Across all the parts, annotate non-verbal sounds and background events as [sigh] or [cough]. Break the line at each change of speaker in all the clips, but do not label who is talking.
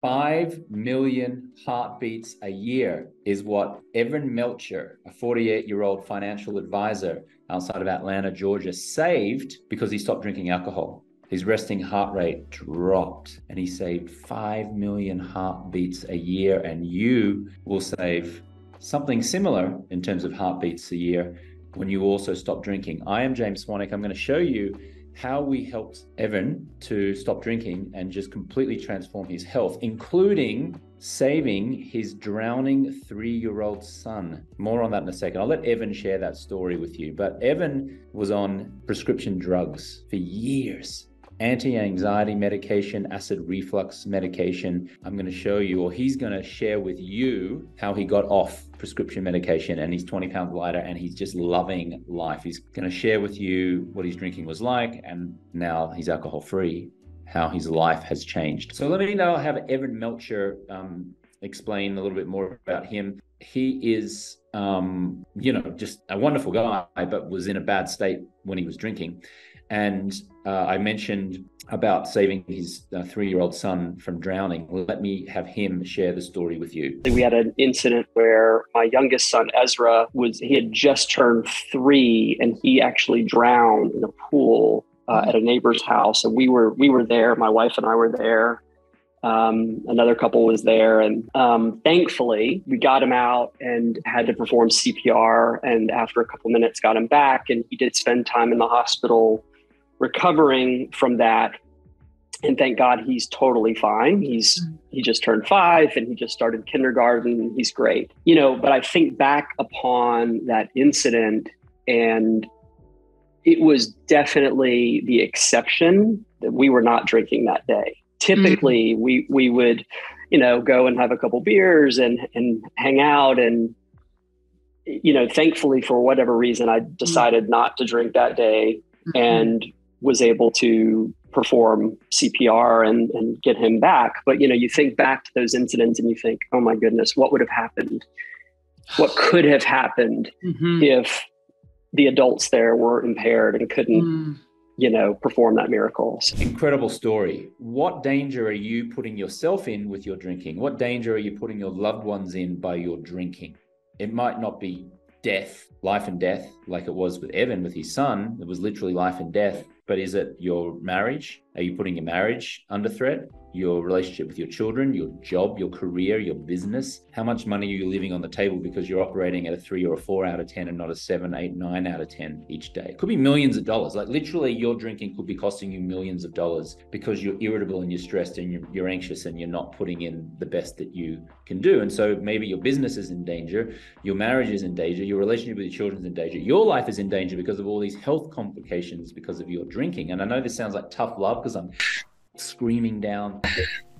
Five million heartbeats a year is what Evan Melcher, a 48 year old financial advisor outside of Atlanta, Georgia, saved because he stopped drinking alcohol. His resting heart rate dropped and he saved 5 million heartbeats a year. And you will save something similar in terms of heartbeats a year when you also stop drinking. I am James Swanwick. I'm going to show you how we helped Evan to stop drinking and just completely transform his health, including saving his drowning three year old son. More on that in a second. I'll let Evan share that story with you. But Evan was on prescription drugs for years anti anxiety medication, acid reflux medication. I'm going to show you, or he's going to share with you how he got off prescription medication and he's 20 pounds lighter and he's just loving life. He's going to share with you what his drinking was like and now he's alcohol free, how his life has changed. So let me now have Evan Melcher um, explain a little bit more about him. He is, um, you know, just a wonderful guy, but was in a bad state when he was drinking. And uh, I mentioned about saving his uh, three year old son from drowning. Let me have him share the story with you.
We had an incident where my youngest son, Ezra, was, he had just turned three and he actually drowned in a pool uh, at a neighbor's house. And we were, we were there, my wife and I were there. Um, another couple was there, and um, thankfully we got him out and had to perform CPR. And after a couple minutes, got him back, and he did spend time in the hospital recovering from that and thank god he's totally fine he's mm. he just turned five and he just started kindergarten he's great you know but i think back upon that incident and it was definitely the exception that we were not drinking that day typically mm-hmm. we we would you know go and have a couple beers and and hang out and you know thankfully for whatever reason i decided mm-hmm. not to drink that day mm-hmm. and was able to perform CPR and, and get him back. But you know, you think back to those incidents and you think, oh my goodness, what would have happened? What [sighs] could have happened mm-hmm. if the adults there were impaired and couldn't, mm. you know, perform that miracle?
Incredible story. What danger are you putting yourself in with your drinking? What danger are you putting your loved ones in by your drinking? It might not be death, life and death, like it was with Evan with his son. It was literally life and death but is it your marriage? Are you putting your marriage under threat? Your relationship with your children, your job, your career, your business? How much money are you leaving on the table because you're operating at a three or a four out of 10 and not a seven, eight, nine out of 10 each day? It could be millions of dollars. Like literally, your drinking could be costing you millions of dollars because you're irritable and you're stressed and you're, you're anxious and you're not putting in the best that you can do. And so maybe your business is in danger, your marriage is in danger, your relationship with your children is in danger, your life is in danger because of all these health complications because of your drinking. And I know this sounds like tough love because I'm screaming down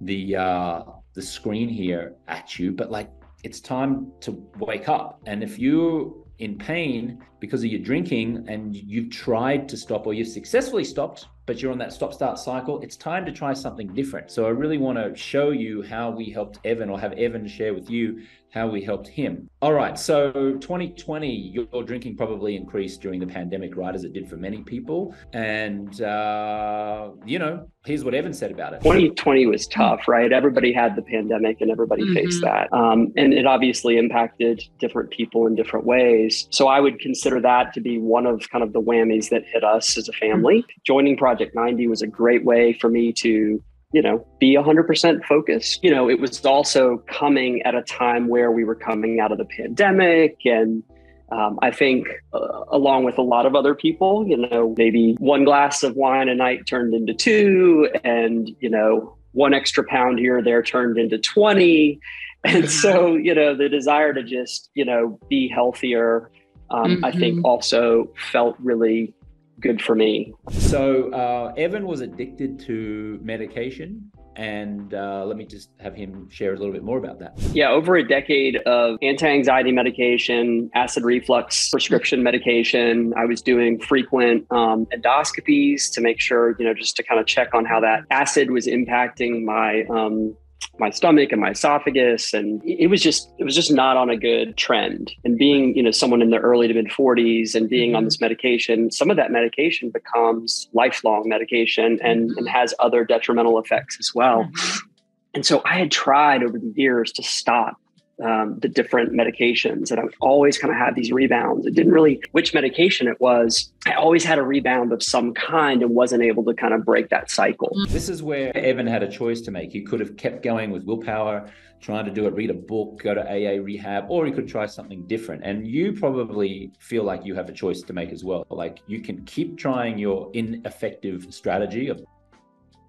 the uh, the screen here at you, but like it's time to wake up. And if you're in pain because of your drinking and you've tried to stop or you've successfully stopped, but you're on that stop start cycle, it's time to try something different. So I really want to show you how we helped Evan or have Evan share with you how we helped him. All right, so 2020, your drinking probably increased during the pandemic, right, as it did for many people. And, uh, you know, here's what Evan said about it
2020 was tough, right? Everybody had the pandemic and everybody mm-hmm. faced that. Um, and it obviously impacted different people in different ways. So I would consider that to be one of kind of the whammies that hit us as a family. Mm-hmm. Joining Project 90 was a great way for me to you know, be 100% focused. You know, it was also coming at a time where we were coming out of the pandemic. And um, I think, uh, along with a lot of other people, you know, maybe one glass of wine a night turned into two, and, you know, one extra pound here or there turned into 20. And [laughs] so, you know, the desire to just, you know, be healthier, um, mm-hmm. I think mm-hmm. also felt really good for me.
So, uh, Evan was addicted to medication. And uh, let me just have him share a little bit more about that.
Yeah, over a decade of anti anxiety medication, acid reflux prescription medication. I was doing frequent um, endoscopies to make sure, you know, just to kind of check on how that acid was impacting my um, my stomach and my esophagus and it was just it was just not on a good trend and being you know someone in the early to mid 40s and being mm-hmm. on this medication some of that medication becomes lifelong medication and, mm-hmm. and has other detrimental effects as well mm-hmm. and so I had tried over the years to stop um, the different medications. And I would always kind of have these rebounds. It didn't really which medication it was. I always had a rebound of some kind and wasn't able to kind of break that cycle.
This is where Evan had a choice to make. He could have kept going with willpower, trying to do it, read a book, go to AA rehab, or he could try something different. And you probably feel like you have a choice to make as well. Like you can keep trying your ineffective strategy of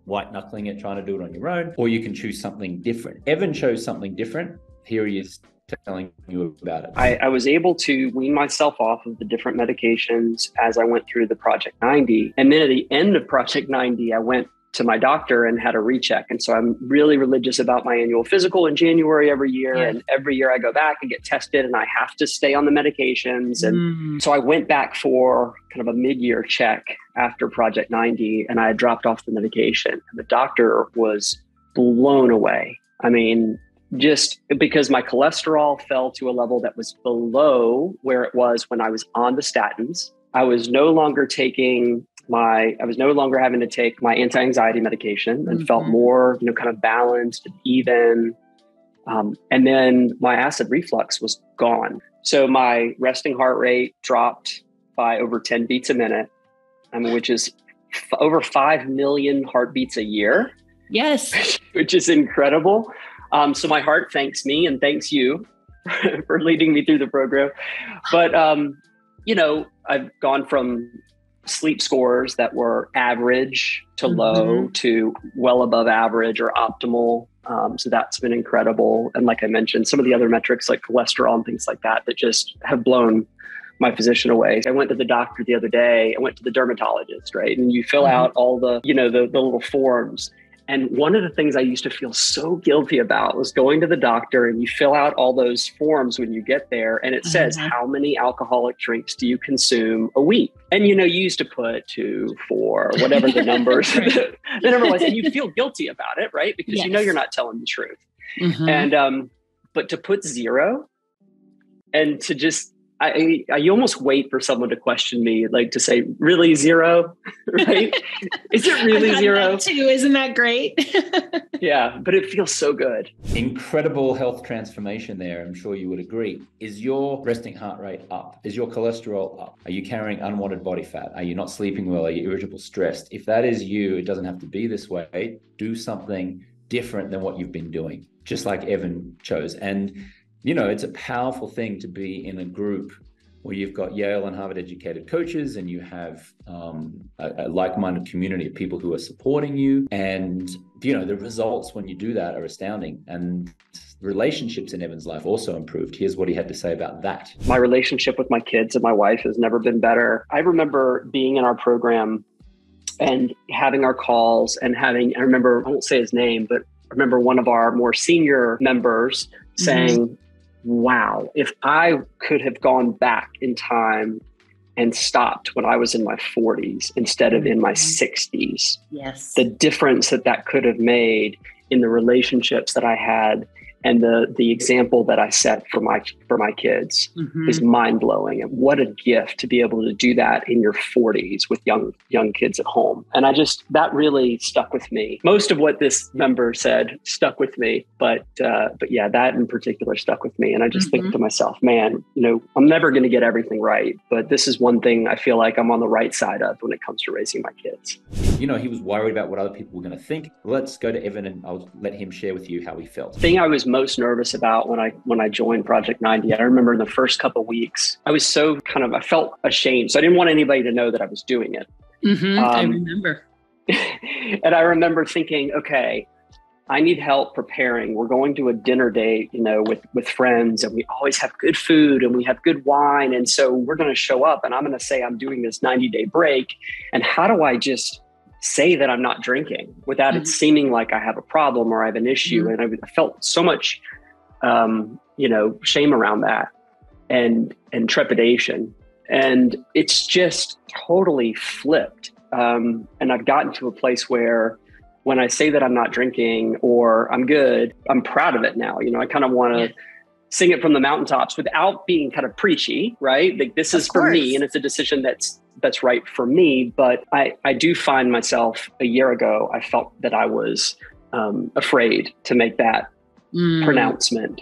white knuckling it, trying to do it on your own, or you can choose something different. Evan chose something different here he is telling you about it.
I, I, was able to wean myself off of the different medications as I went through the Project 90. And then at the end of Project 90, I went to my doctor and had a recheck. And so I'm really religious about my annual physical in January every year. Yeah. And every year I go back and get tested and I have to stay on the medications. And mm. so I went back for kind of a mid year check after Project 90 and I had dropped off the medication. And the doctor was blown away. I mean, just because my cholesterol fell to a level that was below where it was when I was on the statins. I was no longer taking my I was no longer having to take my anti-anxiety medication and mm-hmm. felt more, you know, kind of balanced and even. Um, and then my acid reflux was gone. So my resting heart rate dropped by over 10 beats a minute, I mean, which is f- over 5 million heartbeats a year.
Yes. [laughs]
which is incredible. Um, so my heart thanks me and thanks you [laughs] for leading me through the program. But, um, you know, I've gone from sleep scores that were average to mm-hmm. low to well above average or optimal. Um, so that's been incredible. And like I mentioned, some of the other metrics like cholesterol and things like that that just have blown my physician away. I went to the doctor the other day. I went to the dermatologist, right? And you fill mm-hmm. out all the, you know, the, the little forms and one of the things I used to feel so guilty about was going to the doctor and you fill out all those forms when you get there and it says, mm-hmm. How many alcoholic drinks do you consume a week? And you know, you used to put two, four, whatever the [laughs] numbers the, [laughs] the, number was, and you feel guilty about it, right? Because yes. you know you're not telling the truth. Mm-hmm. And um, but to put zero and to just I, I almost wait for someone to question me, like to say, "Really zero, [laughs] right? Is it really zero?"
too, isn't that great? [laughs]
yeah, but it feels so good.
Incredible health transformation there. I'm sure you would agree. Is your resting heart rate up? Is your cholesterol up? Are you carrying unwanted body fat? Are you not sleeping well? Are you irritable, stressed? If that is you, it doesn't have to be this way. Do something different than what you've been doing, just like Evan chose, and you know, it's a powerful thing to be in a group where you've got Yale and Harvard educated coaches and you have um, a, a like-minded community of people who are supporting you. And, you know, the results when you do that are astounding. And relationships in Evan's life also improved. Here's what he had to say about that.
My relationship with my kids and my wife has never been better. I remember being in our program and having our calls and having, I remember, I won't say his name, but I remember one of our more senior members mm-hmm. saying, wow, if I could have gone back in time and stopped when I was in my 40s instead of in my 60s,
mm-hmm. yes,
the difference that that could have made in the relationships that I had and the the example that I set for my for my kids mm-hmm. is mind blowing. And what a gift to be able to do that in your 40s with young young kids at home. And I just that really stuck with me. Most of what this member said stuck with me, but uh, but yeah, that in particular stuck with me. And I just mm-hmm. think to myself, man, you know, I'm never going to get everything right, but this is one thing I feel like I'm on the right side of when it comes to raising my kids.
You know, he was worried about what other people were going to think. Let's go to Evan and I'll let him share with you how he felt.
The thing I was most nervous about when I when I joined Project 90. I remember in the first couple weeks, I was so kind of I felt ashamed. So I didn't want anybody to know that I was doing it.
Mm-hmm, um, I remember. [laughs]
and I remember thinking, okay, I need help preparing. We're going to a dinner date, you know, with with friends, and we always have good food and we have good wine, and so we're going to show up, and I'm going to say I'm doing this 90 day break, and how do I just say that I'm not drinking without mm-hmm. it seeming like I have a problem or I have an issue. Mm-hmm. And I felt so much, um, you know, shame around that and and trepidation. And it's just totally flipped. Um, and I've gotten to a place where when I say that I'm not drinking or I'm good, I'm proud of it now. You know, I kind of want to. Yeah. Sing it from the mountaintops without being kind of preachy, right? Like this is for me, and it's a decision that's that's right for me. But I, I do find myself a year ago, I felt that I was um, afraid to make that mm. pronouncement.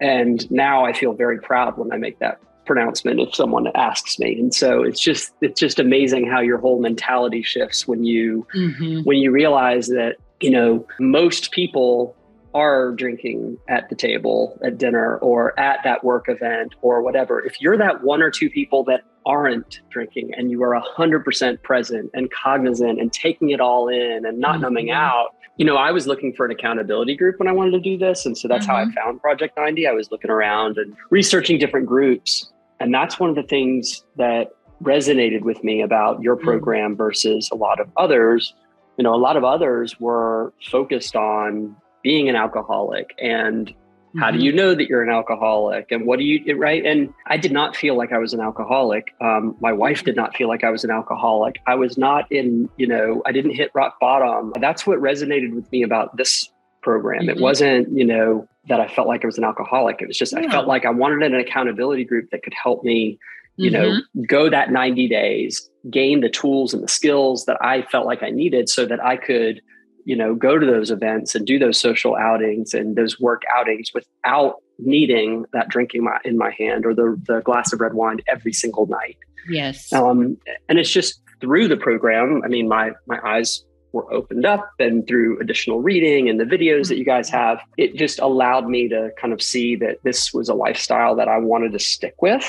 And now I feel very proud when I make that pronouncement if someone asks me. And so it's just it's just amazing how your whole mentality shifts when you mm-hmm. when you realize that, you know, most people are drinking at the table at dinner or at that work event or whatever. If you're that one or two people that aren't drinking and you are 100% present and cognizant and taking it all in and not mm-hmm. numbing out, you know, I was looking for an accountability group when I wanted to do this. And so that's mm-hmm. how I mm-hmm. found Project 90. I was looking around and researching different groups. And that's one of the things that resonated with me about your mm-hmm. program mm-hmm. versus a lot of others. You know, a lot of others were focused on being an alcoholic and how do mm-hmm. you know that you're an alcoholic? And what do you, right? And I did not feel like I was an alcoholic. Um, my wife did not feel like I was an alcoholic. I was not in, you know, I didn't hit rock bottom. That's what resonated with me about this program. Mm-hmm. It wasn't, you know, that I felt like I was an alcoholic. It was just, yeah. I felt like I wanted an accountability group that could help me, you mm-hmm. know, go that 90 days, gain the tools and the skills that I felt like I needed so that I could you know go to those events and do those social outings and those work outings without needing that drinking my, in my hand or the, the glass of red wine every single night.
Yes.
Um, and it's just through the program i mean my my eyes were opened up and through additional reading and the videos mm-hmm. that you guys have it just allowed me to kind of see that this was a lifestyle that i wanted to stick with.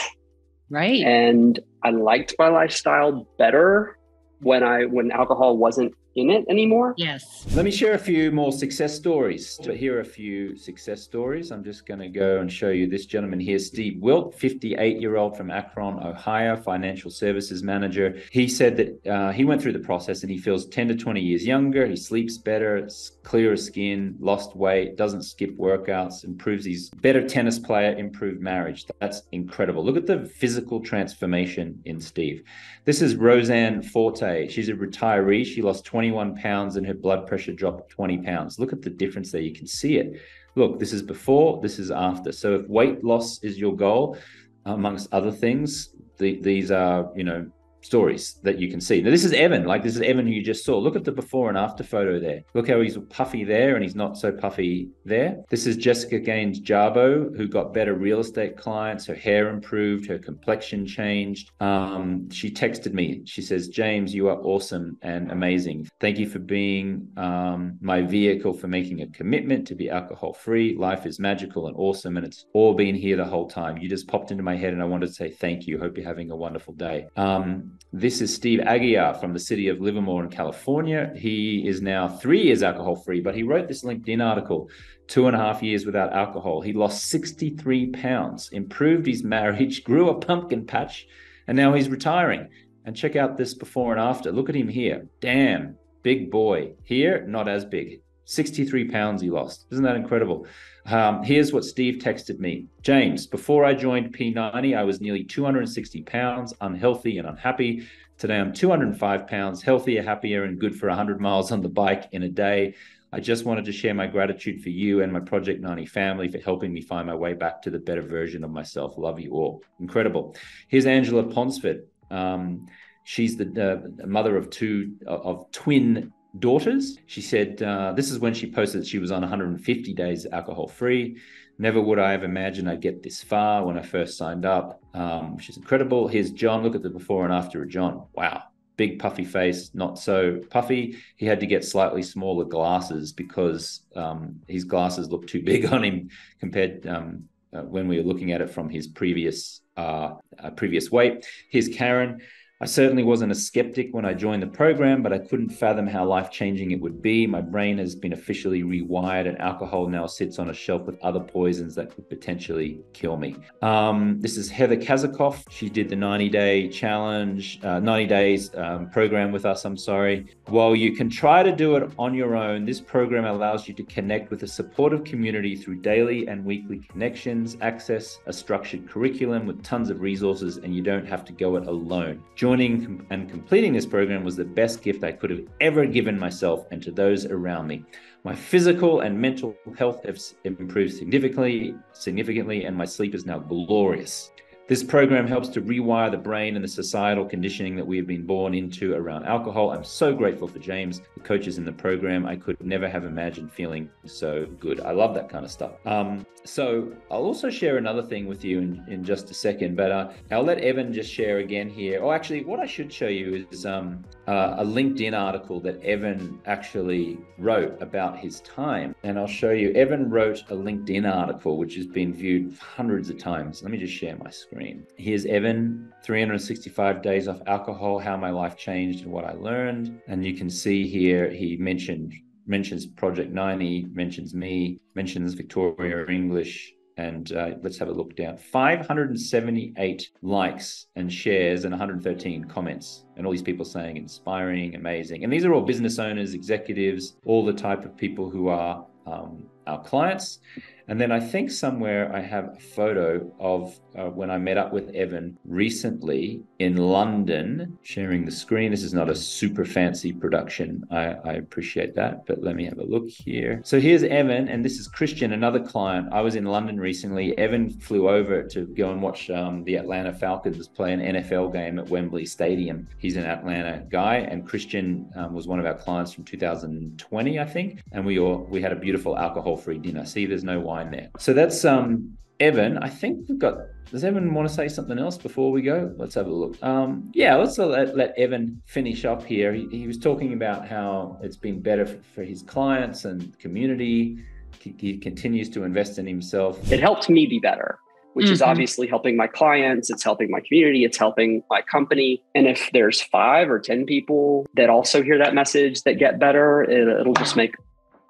Right.
And i liked my lifestyle better when i when alcohol wasn't in it anymore.
Yes.
Let me share a few more success stories. So here are a few success stories. I'm just going to go and show you this gentleman here, Steve Wilt, 58 year old from Akron, Ohio, financial services manager. He said that uh, he went through the process and he feels 10 to 20 years younger. He sleeps better, clearer skin, lost weight, doesn't skip workouts, improves his better tennis player, improved marriage. That's incredible. Look at the physical transformation in Steve. This is Roseanne Forte. She's a retiree. She lost 21 pounds and her blood pressure dropped 20 pounds. Look at the difference there. You can see it. Look, this is before, this is after. So if weight loss is your goal, amongst other things, the, these are, you know, stories that you can see. Now, this is Evan. Like, this is Evan who you just saw. Look at the before and after photo there. Look how he's puffy there and he's not so puffy there. This is Jessica Gaines Jarbo, who got better real estate clients. Her hair improved, her complexion changed. Um, she texted me. She says, James, you are awesome and amazing. Thank you for being um, my vehicle for making a commitment to be alcohol free. Life is magical and awesome. And it's all been here the whole time. You just popped into my head and I wanted to say thank you. Hope you're having a wonderful day. Um, this is Steve Aguiar from the city of Livermore in California. He is now three years alcohol free, but he wrote this LinkedIn article two and a half years without alcohol. He lost 63 pounds, improved his marriage, grew a pumpkin patch, and now he's retiring. And check out this before and after. Look at him here. Damn, big boy. Here, not as big. 63 pounds he lost. Isn't that incredible? Um, here's what Steve texted me James, before I joined P90, I was nearly 260 pounds, unhealthy and unhappy. Today I'm 205 pounds, healthier, happier, and good for 100 miles on the bike in a day. I just wanted to share my gratitude for you and my Project 90 family for helping me find my way back to the better version of myself. Love you all. Incredible. Here's Angela Ponsford. Um, she's the uh, mother of two of twin daughters. She said, uh, This is when she posted that she was on 150 days alcohol free. Never would I have imagined I'd get this far when I first signed up, um, which is incredible. Here's John. Look at the before and after of John. Wow. Big puffy face, not so puffy. He had to get slightly smaller glasses because um, his glasses looked too big [laughs] on him compared um, uh, when we were looking at it from his previous uh, uh, previous weight. Here's Karen. I certainly wasn't a skeptic when I joined the program, but I couldn't fathom how life changing it would be. My brain has been officially rewired, and alcohol now sits on a shelf with other poisons that could potentially kill me. Um, this is Heather Kazakoff. She did the 90 day challenge, uh, 90 days um, program with us. I'm sorry. While you can try to do it on your own, this program allows you to connect with a supportive community through daily and weekly connections, access a structured curriculum with tons of resources, and you don't have to go it alone. Joining and completing this program was the best gift I could have ever given myself and to those around me. My physical and mental health have improved significantly, significantly, and my sleep is now glorious. This program helps to rewire the brain and the societal conditioning that we have been born into around alcohol. I'm so grateful for James, the coaches in the program. I could never have imagined feeling so good. I love that kind of stuff. Um, so I'll also share another thing with you in, in just a second, but uh, I'll let Evan just share again here. Oh, actually, what I should show you is um, uh, a LinkedIn article that Evan actually wrote about his time. And I'll show you. Evan wrote a LinkedIn article which has been viewed hundreds of times. Let me just share my screen. Here's Evan 365 days off alcohol, how my life changed and what I learned. And you can see here he mentioned mentions Project 90, mentions me, mentions Victoria English, and uh, let's have a look down. 578 likes and shares and 113 comments and all these people saying inspiring amazing. And these are all business owners executives all the type of people who are um, our clients and then I think somewhere I have a photo of uh, when I met up with Evan recently in London, sharing the screen. This is not a super fancy production. I, I, appreciate that, but let me have a look here. So here's Evan, and this is Christian, another client. I was in London recently. Evan flew over to go and watch um, the Atlanta Falcons play an NFL game at Wembley Stadium. He's an Atlanta guy, and Christian um, was one of our clients from 2020, I think. And we all we had a beautiful alcohol-free dinner. See, there's no wine there. So that's um Evan. I think we've got. Does Evan want to say something else before we go? Let's have a look. Um, yeah, let's let, let Evan finish up here. He, he was talking about how it's been better for, for his clients and community. He, he continues to invest in himself.
It helped me be better which mm-hmm. is obviously helping my clients, it's helping my community, it's helping my company. And if there's five or 10 people that also hear that message that get better, it, it'll just make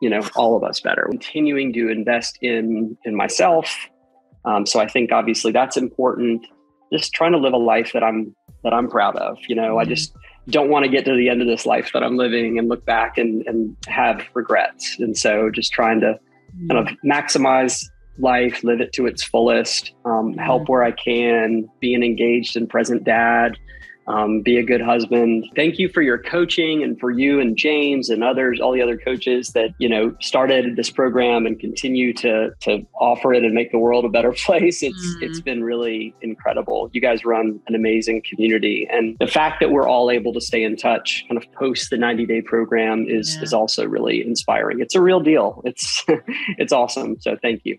you know all of us better continuing to invest in in myself um, so i think obviously that's important just trying to live a life that i'm that i'm proud of you know i mm-hmm. just don't want to get to the end of this life that i'm living and look back and and have regrets and so just trying to kind of mm-hmm. maximize life live it to its fullest um, help mm-hmm. where i can be an engaged and present dad um, be a good husband. Thank you for your coaching and for you and James and others, all the other coaches that you know started this program and continue to to offer it and make the world a better [laughs] place. It's mm. it's been really incredible. You guys run an amazing community, and the fact that we're all able to stay in touch, kind of post the 90 day program, is yeah. is also really inspiring. It's a real deal. It's [laughs] it's awesome. So thank you.